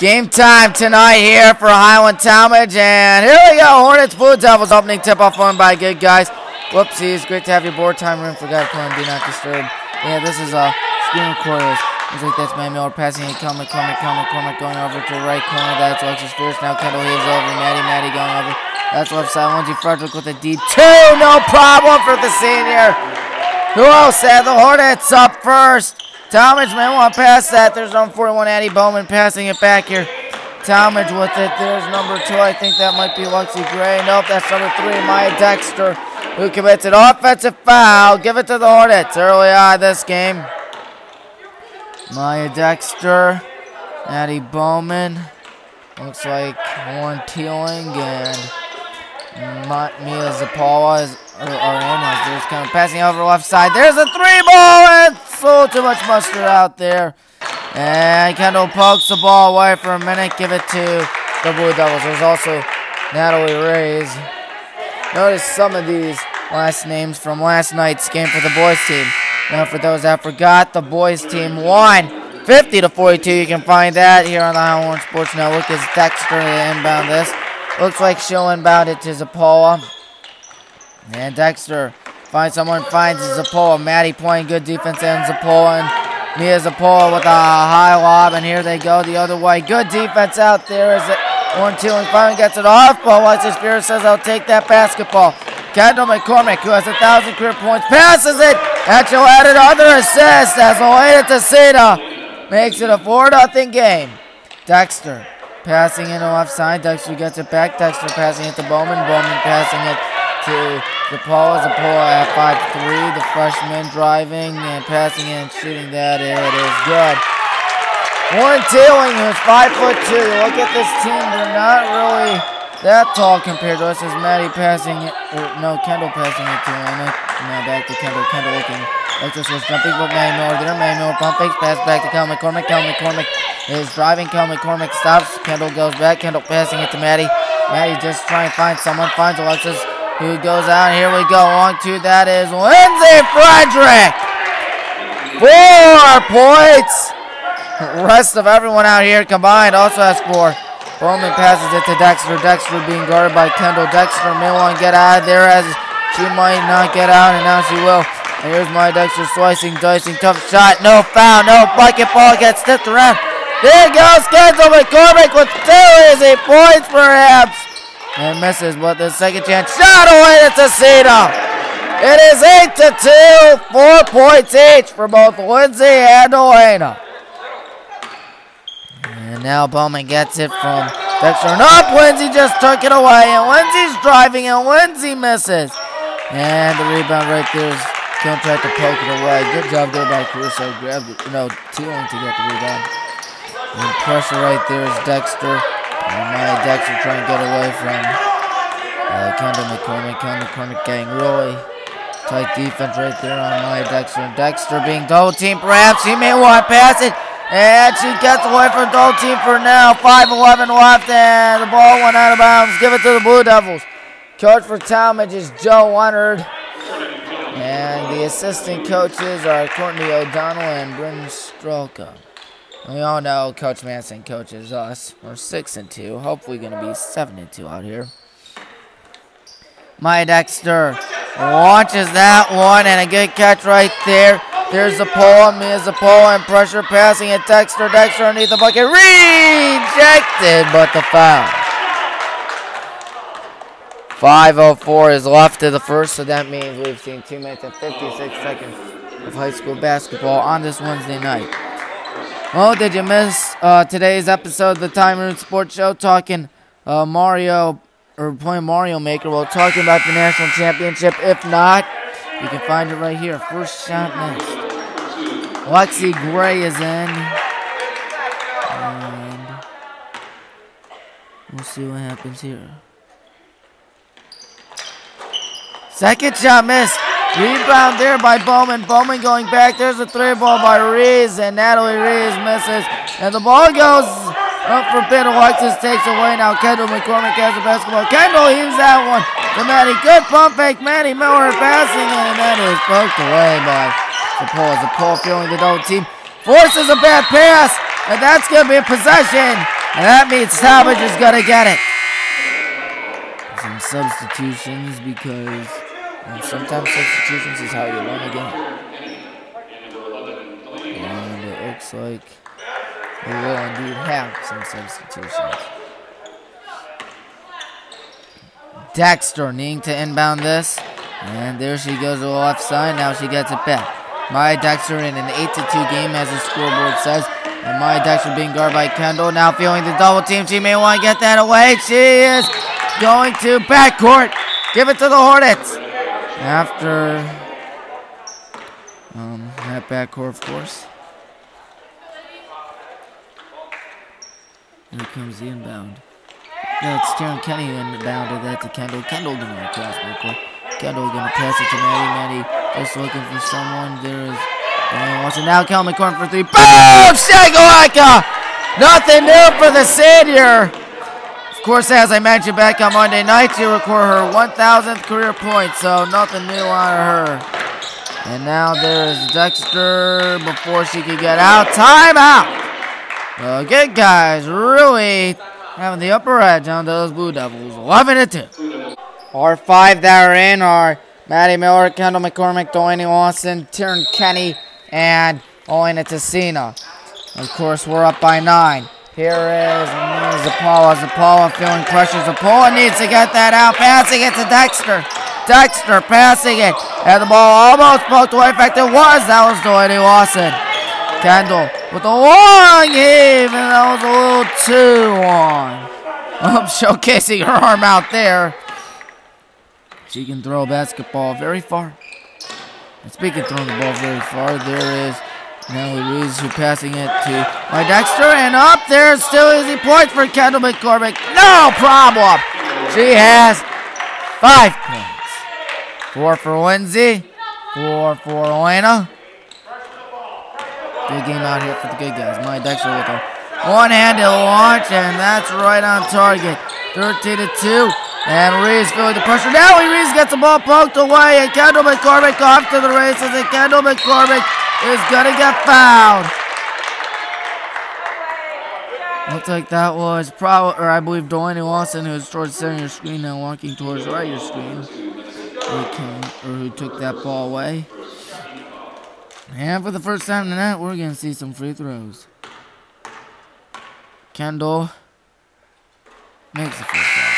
Game time tonight here for Highland Tallmadge, and here we go. Hornets Blue Devils opening tip-off won by good guys. Whoopsies, great to have your board time room. Forgot to on Do Not Disturb. Yeah, this is a screen recorders. Looks like that's Matt Miller passing it. Comic, Comic, Comic, Comic going over to the right corner. That's Alexis Fierce. Now Kendall Heaves over. Maddie, Maddie going over. That's left side. Lindsay Frederick with a D2. No problem for the senior. Who else had the Hornets up first? Tallmadge may want to pass that. There's number 41, Addie Bowman, passing it back here. Tallmadge with it. There's number two. I think that might be Lexi Gray. Nope, that's number three, Maya Dexter, who commits an offensive foul. Give it to the Hornets early on this game. Maya Dexter, Addie Bowman. Looks like Warren Teeling and Mia Zapala is, are, are in kind of passing over left side. There's a three ball so too much mustard out there. And Kendall pokes the ball away for a minute. Give it to the Blue Devils. There's also Natalie Reyes. Notice some of these last names from last night's game for the boys team. Now for those that forgot, the boys team won 50 to 42. You can find that here on the Highland Sports Network as Dexter inbound this. Looks like she'll inbound it to Zapola. And Dexter finds someone, finds Zapola. Maddie playing good defense and Zapola. And Mia Zapola with a high lob. And here they go the other way. Good defense out there as it one, two, and finally gets it off. But Alexis Spears says, I'll take that basketball. Kendall McCormick, who has a thousand career points, passes it. And she'll add another assist as Elena Tacita makes it a 4-0 game. Dexter Passing in the left side. Dexter gets it back. Dexter passing it to Bowman. Bowman passing it to DePaul. DePaul at 5'3". The freshman driving and passing and shooting that. It is good. Warren Teeling, who's 5'2". Look at this team. They're not really that tall compared to us. As Maddie passing it. No, Kendall passing it to him. Now back to Kendall. Kendall looking Alexis was jumping with Manuel there. Manuel pump fakes, pass back to Kel McCormick. McCormick is driving. Kel McCormick stops. Kendall goes back. Kendall passing it to Maddie. Maddie just trying to find someone. Finds Alexis who goes out. Here we go. On to that is Lindsay Frederick. Four points. rest of everyone out here combined also has four. Bowman passes it to Dexter. Dexter being guarded by Kendall. Dexter may want to get out of there as she might not get out, and now she will. And here's my Dexter slicing, dicing, tough shot. No foul, no bucket ball gets tipped around. There goes Kendall McCormick with two easy points perhaps. And misses, but the second chance shot away to Tacita. It is 8 to 2, four points each for both Lindsay and Elena. And now Bowman gets it from Dexter. Nope, Lindsay just took it away. And Lindsay's driving, and Lindsay misses. And the rebound right there is Kim tried to poke it away. Good job there by Caruso. Grabbed it, you know, Teeling to get the rebound. And pressure right there is Dexter. And Maya Dexter trying to get away from uh, Kendall McCormick. Kendall McCormick getting really tight defense right there on Maya Dexter. Dexter being double team perhaps. He may want to pass it. And she gets away from double team for now. 5-11 left and the ball went out of bounds. Give it to the Blue Devils. Coach for Tallmadge is Joe Leonard. And the assistant coaches are Courtney O'Donnell and Bryn Strelka. We all know Coach Manson coaches us. We're 6 and 2. Hopefully going to be 7 and 2 out here. My Dexter launches that one and a good catch right there. There's the pole, Mia Zapola and pressure passing it. Dexter, Dexter underneath the bucket. Rejected, but the foul. 5.04 is left to the first, so that means we've seen 2 minutes and 56 seconds of high school basketball on this Wednesday night. Well, did you miss uh, today's episode of the Time Room Sports Show talking uh, Mario, or playing Mario Maker while talking about the national championship? If not, you can find it right here. First shot missed. Lexi Gray is in. And we'll see what happens here. Second shot missed. Rebound there by Bowman. Bowman going back. There's a three ball by Rees, and Natalie Rees misses. And the ball goes up for bid. Alexis takes away. Now Kendall McCormick has the basketball. Kendall heaves that one to Maddie. Good pump fake. Maddie Miller passing, and that is poked away by Zapola. Zapola feeling the double team. Forces a bad pass, and that's going to be a possession And that means Tallmadge is going to get it. Some substitutions because well, sometimes substitutions is how you win a game. And it looks like we will indeed have some substitutions. Dexter needing to inbound this. And there she goes to the left side. Now she gets it back. Maya Dexter in an 8-2 game as the scoreboard says. And Maya Dexter being guarded by Kendall. Now feeling the double team. She may want to get that away. She is going to backcourt. Give it to the Hornets. After um, that backcourt, of course. Here comes the inbound. Yeah, it's Taryn Kenny inbounded that to Kendall. Kendall doing a cross backcourt. Kendall gonna pass it to Maddie. Maddie just looking for someone. There is Daniel Watson. Now Kelman corner for three. Boom! Shagalaka! Nothing new for the senior. Of course, as I mentioned back on Monday night, she recorded her 1,000th career point, so nothing new on her. And now there's Dexter before she could get out. Timeout! Well, good guys, really having the upper edge on those Blue Devils. 11 to 2. Our five that are in are Maddie Miller, Kendall McCormick, Delaney Lawson, Tiernan Kenny, and Elena Tessina. Of course, we're up by nine. Here is Zapala. Zapala feeling pressure. Zapala needs to get that out. Passing it to Dexter. Dexter passing it. And the ball almost poked away. In fact, it was. That was Delaney Lawson. Kendall with a long heave. And that was a little too long. I'm showcasing her arm out there. She can throw a basketball very far. And speaking of throwing the ball very far, there is Reeves who passing it to my Dexter. And up there, still easy points for Kendall McCormick. No problem. She has five points. Four for Lindsay. Four for Elena. Good game out here for the good guys. My Dexter with a one-handed launch, and that's right on target. 13 to 2. And Reeves feeling the pressure. Now Reeves gets the ball poked away. And Kendall McCormick off to the races. And Kendall McCormick is to get fouled. Looks like that was probably, or I believe Delaney Lawson, who was towards center of your screen now walking towards right your screen. Who came, or who took that ball away. And for the first time tonight, we're to see some free throws. Kendall makes the first shot.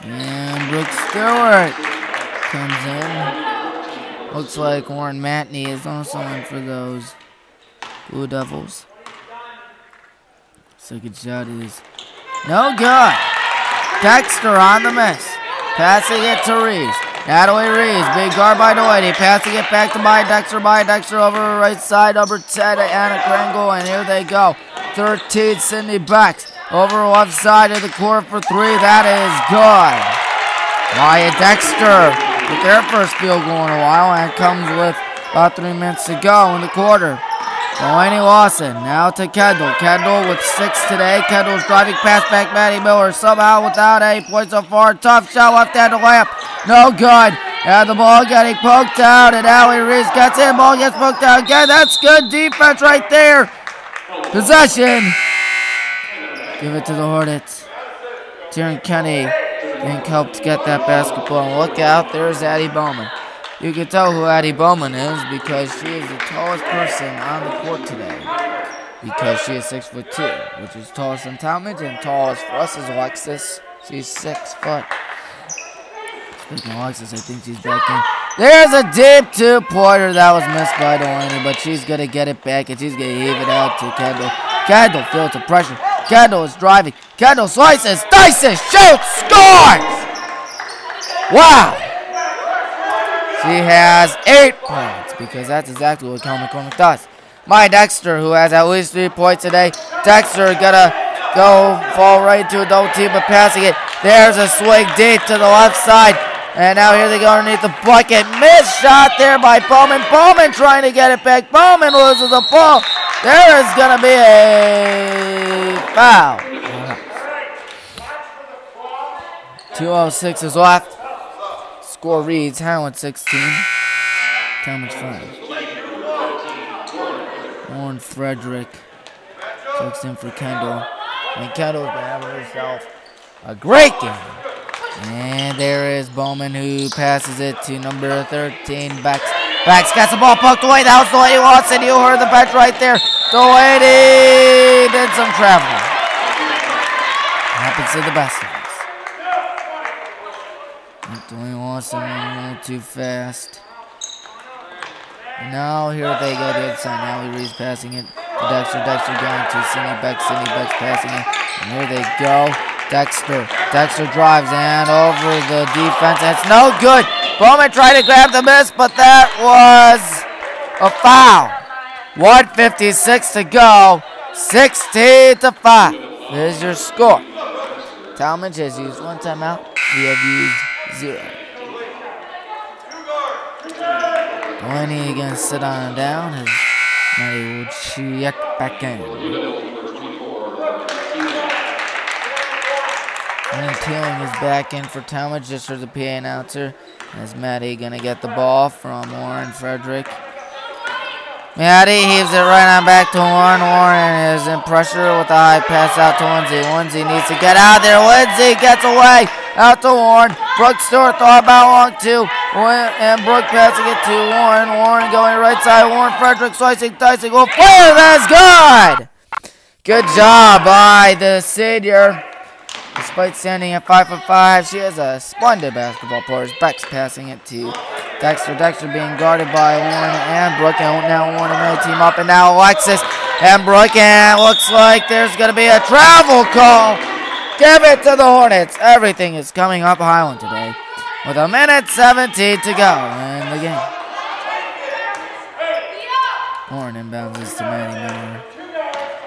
And Brooke Stewart comes in. Looks like Warren Matney is also in for those Blue Devils. Second shot is no good. Dexter on the miss. Passing it to Reeves. Natalie Reeves, big guard by Delaney. Passing it back to my Dexter. My Dexter over right side. Number 10 Anna Kringle. And here they go. 13 Sydney Becks. Over left side of the court for three. That is good. Maya Dexter with their first field goal in a while and comes with about three minutes to go in the quarter. Delaney Lawson now to Kendall. Kendall with six today. Kendall's driving past back Maddie Miller. Somehow without a point so far. Tough shot left hand to lamp. No good. And the ball getting poked out. And Allie Reese gets in. Ball gets poked out again. That's good defense right there. Possession. Give it to the Hornets. Taryn Kenny being helped get that basketball. And look out, there's Addie Bowman. You can tell who Addie Bowman is because she is the tallest person on the court today. Because she is six foot two, which is tallest than Tallmadge, and tallest for us is Alexis. She's six foot. Speaking of Alexis, I think she's back in. There's a deep two-pointer that was missed by Delaney, but she's gonna get it back and she's gonna heave it out to Kendall. Kendall feels the pressure. Kendall is driving. Kendall slices, dices, shoots, scores! Wow! She has eight points because that's exactly what Kel McCormick does. My Dexter, who has at least three points today. Dexter gonna go fall right into a double team, but passing it. There's a swing deep to the left side. And now here they go underneath the bucket. Missed shot there by Bowman. Bowman trying to get it back. Bowman loses the ball. There is going to be a foul. 2.06 is left. Score reads Howland 16. Tallmadge 5. Warren Frederick. Checks in for Kendall. And Kendall's been having herself a great game. And there is Bowman who passes it to number 13. Backs, backs got the ball poked away. That was the way he. You heard the bench right there. Delaney did some traveling. Happens to the best of us. Delaney wants someone a little too fast. Now here they go the other side. Now passing it Dexter. Dexter going to Sidney Beck. Sidney Beck's passing it. And here they go. Dexter. Dexter drives and over the defense. It's no good. Bowman tried to grab the miss, but that was a foul. 156 to go. 16 to 5 is your score. Tallmadge has used one timeout. We have used zero. Delaney against sit on down. His Matty will check back in. And Teeling is back in for Tallmadge just for the PA announcer. As Maddie gonna get the ball from Warren Frederick. Maddie heaves it right on back to Warren. Warren is in pressure with a high pass out to Lindsay. Lindsay needs to get out there. Lindsay gets away. Out to Warren. Brooke Stewart thought about long two. And Brooke passing it to Warren. Warren going right side. Warren Frederick slicing, dicing. Oh, Will fire. That's good. Good job by the senior. Despite standing at 5 for 5, she has a splendid basketball player. Beck's passing it to Dexter. Dexter being guarded by Warren and Brooke. And now Warren and Mary team up. And now Alexis and Brooke. And looks like there's going to be a travel call. Give it to the Hornets. Everything is coming up Highland today. With a minute 17 to go in the game. Warren inbounds to Manny Miller.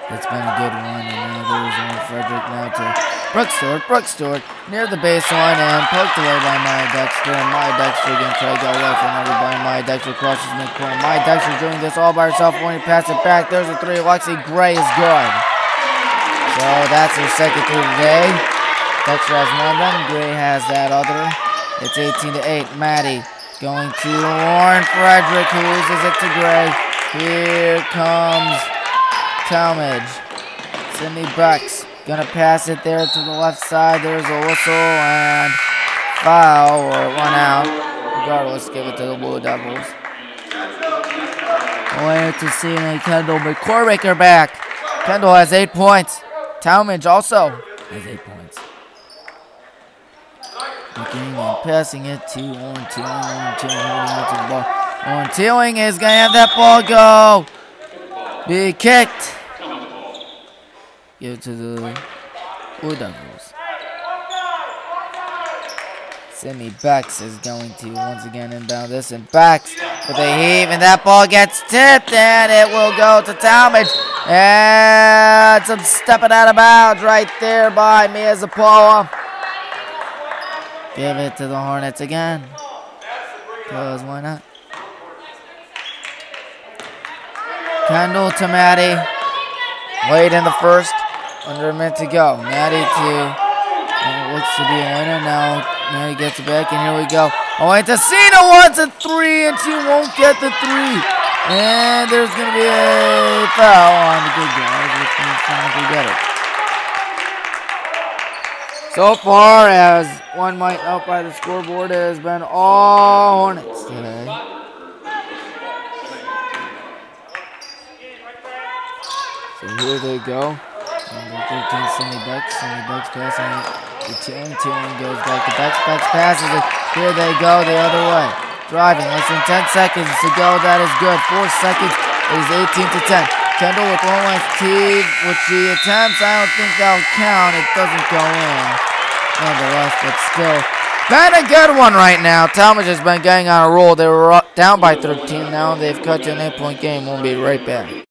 It's been a good one. And now there's Frederick Brooke Stewart, Brooke Stewart, near the baseline and poked away by Maya Dexter. And Maya Dexter again try to go away from everybody. Maya Dexter crosses midcourt. Maya Dexter's doing this all by herself when he passes it back. There's a three. Lexi Gray is good. So that's her second three today. Dexter has one. Gray has that other. It's 18 to 8. Maddie going to Warren Frederick who loses it to Gray. Here comes Tallmadge. Sydney Bucks Gonna pass it there to the left side. There's a whistle and foul or one out. Regardless, give it to the Blue Devils. Away to see Kendall McCormick are back. Kendall has eight points. Tallmadge also has eight points. Looking and passing it to Warren Teeling. Warren Teeling to the ball. Warren Teeling is going to have that ball go. Be kicked. Give it to the Blue Devils. Sydney Bex is going to once again inbound this and Bex with a heave and that ball gets tipped and it will go to Tallmadge. And some stepping out of bounds right there by Mia Zapala. Give it to the Hornets again. Because why not? Kendall to Maddie. Late in the first. Under a minute to go. Maddie to uh, looks to be a winner now. Maddie gets it back, and here we go. Oh, and Tessina wants a three, and she won't get the three. And there's going to be a foul on the good guys, which means get it. So far, as one might note by the scoreboard, it has been all Hornets today. So here they go. Number 13, Cindy Bucks. Cindy Bucks passing it Tune. Tune goes back to Bucks. Bucks passes it. Here they go the other way. Driving. Less than 10 seconds to go. That is good. Four seconds. It is 18 to 10. Kendall with one last tee, which she attempts. I don't think that'll count. It doesn't go in. Nonetheless, but still. Been a good one right now. Tallmadge has been getting on a roll. They were down by 13 now. They've cut to an 8-point game. We'll be right back.